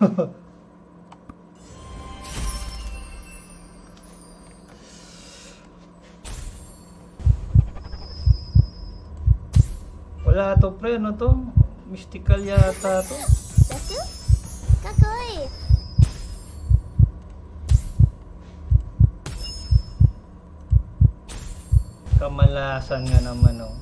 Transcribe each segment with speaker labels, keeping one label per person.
Speaker 1: Wala to pre, ano to? Mystical yata to.
Speaker 2: Kakoi.
Speaker 1: Kamalasan nga naman oh.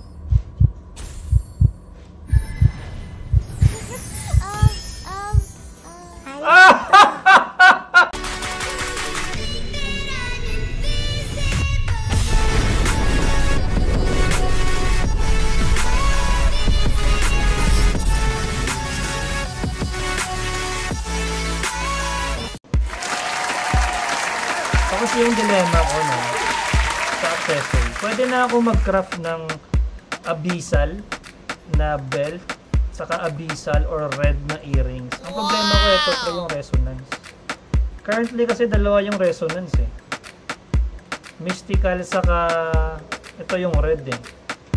Speaker 1: Yung dilemma ko no, sa accessory, pwede na ako mag-craft ng abyssal na belt, saka abyssal or red na earrings. Ang problema ko ito po yung resonance. Currently kasi dalawa yung resonance eh. Mystical saka ito yung red eh.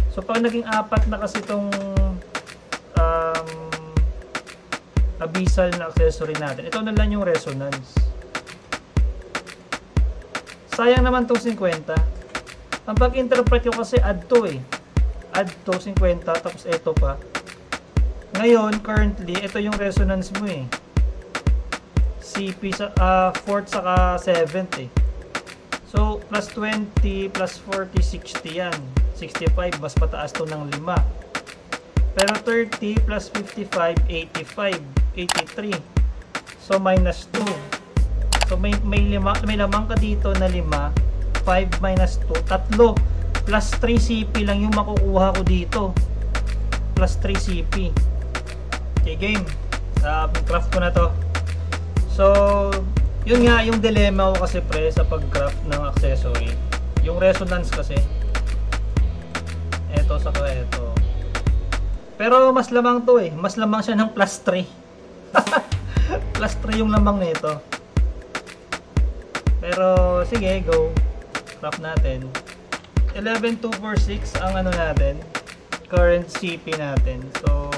Speaker 1: So pag naging apat na kasi itong um, abyssal na accessory natin, ito na lang yung resonance. Sayang naman tong 50. Ang pag-interpret ko kasi add to eh. Add to 50 tapos ito pa. Ngayon, currently, ito yung resonance mo eh. CP sa ah 4th saka 7th eh. So, plus 20 plus 40, 60 yan. 65, mas mataas to ng 5. Pero 30 plus 55, 85, 83. So, minus 2. So may may lima, may lamang ka dito na 5, 5 minus 2, tatlo. Plus 3 CP lang yung makukuha ko dito. Plus 3 CP. Okay, game. Uh, craft ko na to. So, yun nga yung dilemma ko kasi pre sa pag-craft ng accessory. Yung resonance kasi. Eto sa eto. Pero mas lamang to eh. Mas lamang siya ng plus 3. plus 3 yung lamang nito. Pero sige, go. Craft natin. 11246 ang ano natin. Current CP natin. So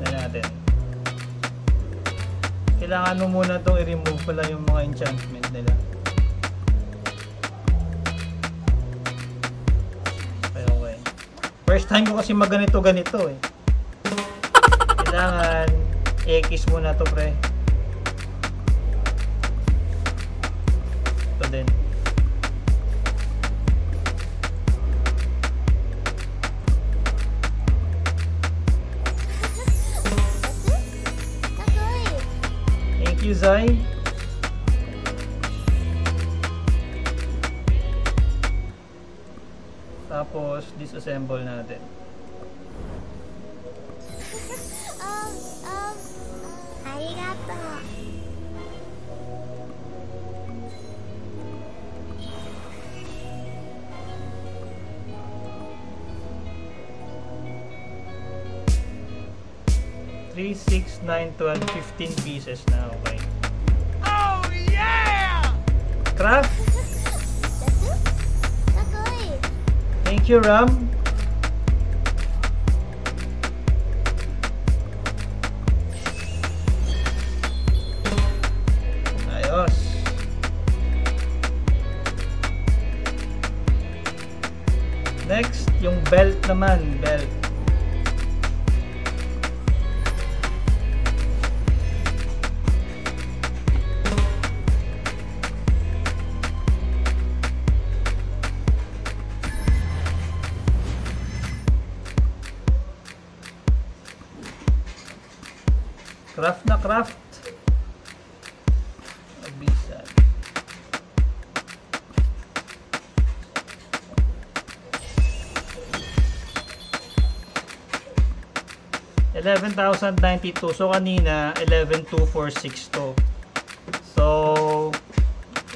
Speaker 1: na natin. Kailangan mo muna itong i-remove pala yung mga enchantment nila. Okay, okay. First time ko kasi maganito ganito eh. Kailangan X muna to pre. Din. Thank you, Zai. Tapos, disassemble natin. Three, six, nine, twelve, fifteen pieces na. Okay.
Speaker 3: Oh yeah!
Speaker 1: Craft! Thank you, Ram. Ayos. Next, yung belt naman, belt. Craft na craft. Abisan. Eleven thousand ninety-two. So kanina, eleven two four six to. So,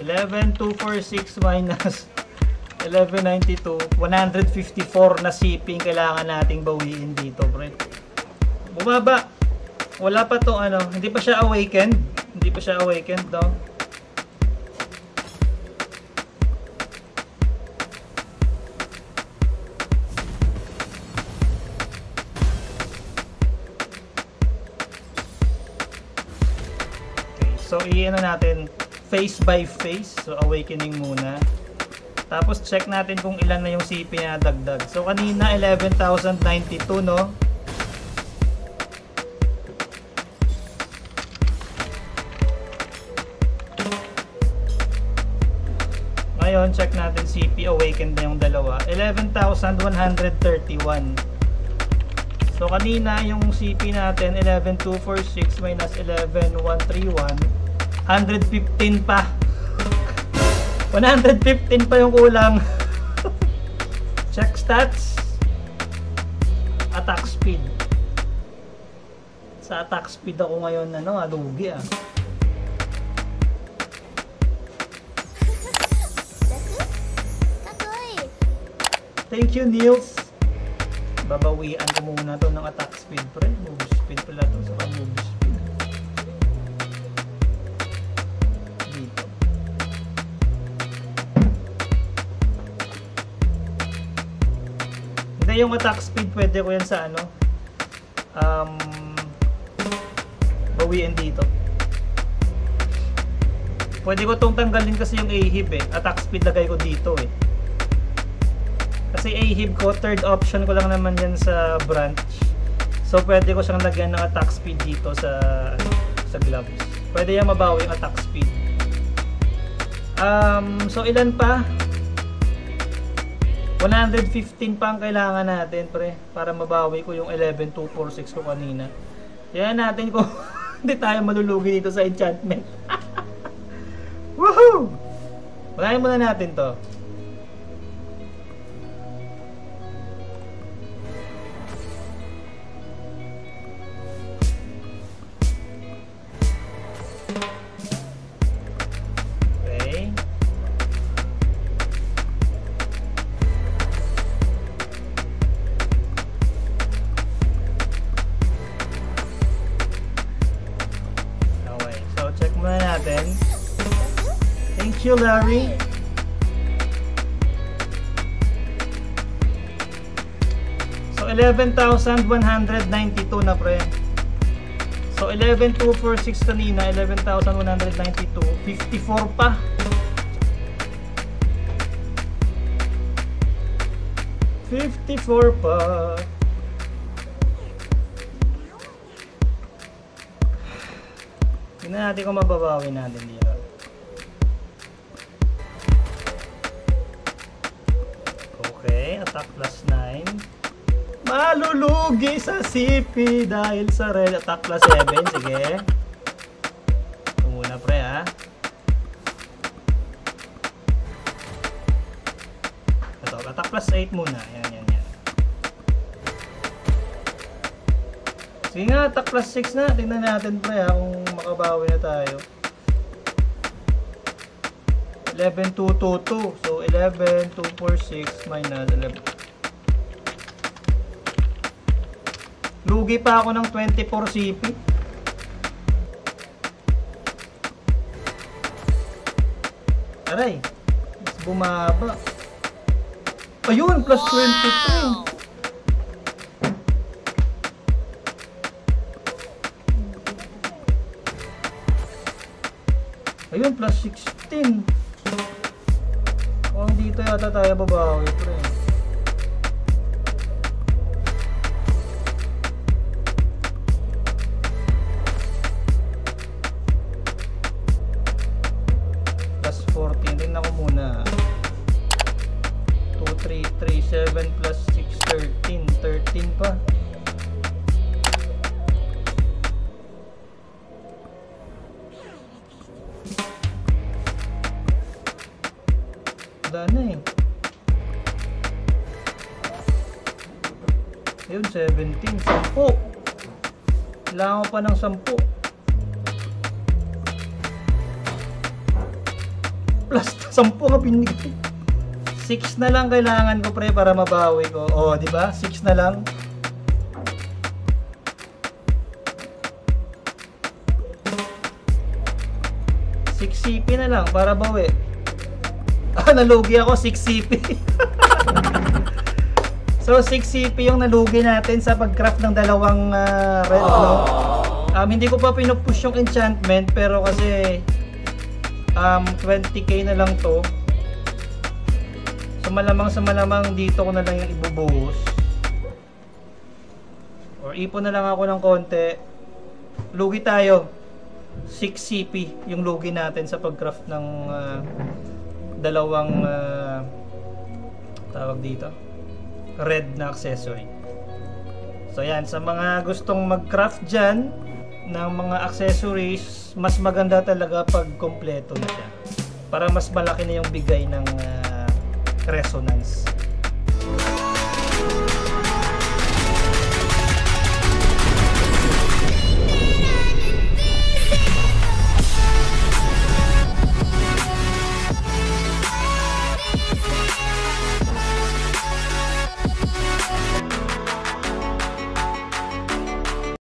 Speaker 1: eleven two four six minus 1192, 154 na shipping kailangan nating bawiin dito, pre. Bumaba. Wala pa to ano, hindi pa siya awakened. Hindi pa siya awakened, no? So, i-ano natin, face by face. So, awakening muna. Tapos, check natin kung ilan na yung CP na dagdag. So, kanina, 11,092, no? Ngayon, check natin CP awakened na yung dalawa. 11,131. So, kanina yung CP natin, 11,246 minus 11,131. 115 pa. 115 pa yung kulang. check stats. Attack speed. Sa attack speed ako ngayon, ano, alugi ah. Thank you, Niels. Babawian ko muna to ng attack speed, pre. Move speed pala to. Saka move speed. Dito. Hindi, yung attack speed, pwede ko yan sa ano. Um, bawiin dito. Pwede ko tong tanggalin kasi yung AHIB eh. Attack speed lagay ko dito eh. Kasi AHIB ko, third option ko lang naman yan sa branch. So, pwede ko siyang lagyan ng attack speed dito sa ano, sa gloves. Pwede yan mabawi yung attack speed. Um, so, ilan pa? 115 pa ang kailangan natin, pre, para mabawi ko yung 11246 ko kanina. Kaya natin kung hindi tayo malulugi dito sa enchantment. Woohoo! Unahin muna natin to. Natin. Thank you, Larry. So, 11,192 na pre. So, 11,246 kanina, 11,192. 54 pa. Fifty-four pa. Tingnan natin kung mababawi natin dito. Okay, attack plus 9. Malulugi sa CP dahil sa red attack plus 7. Sige. Ito muna pre ha. Ito, attack plus 8 muna. Yan, Sige nga, plus 6 na. Tingnan natin pre ha kung makabawi na tayo. 11,222. So, 11,246 minus 11. Lugi pa ako ng 24 CP. Aray. Mas bumaba. Ayun, plus 23. Ayun, plus 16. Kung dito yata tayo babawi, pre. Wala na eh. Ayun, 17. 10. Kailangan ko pa ng 10. Plus 10 nga binigay. 6 na lang kailangan ko pre para mabawi ko. Oh, di ba? 6 na lang. CP na lang para bawi. Ah, nalugi ako 6 CP. so 6 CP yung nalugi natin sa pag-craft ng dalawang ah, red no. Um, hindi ko pa pinupush yung enchantment pero kasi um, 20k na lang to. So malamang sa malamang dito ko na lang yung ibubuhos. Or ipon na lang ako ng konti. Lugi tayo. 6 CP yung lugi natin sa pagcraft ng ah, dalawang ah, tawag dito red na accessory. So yan, sa mga gustong mag-craft dyan ng mga accessories, mas maganda talaga pag kompleto na siya. Para mas malaki na yung bigay ng ah, resonance.